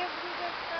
я буду достать.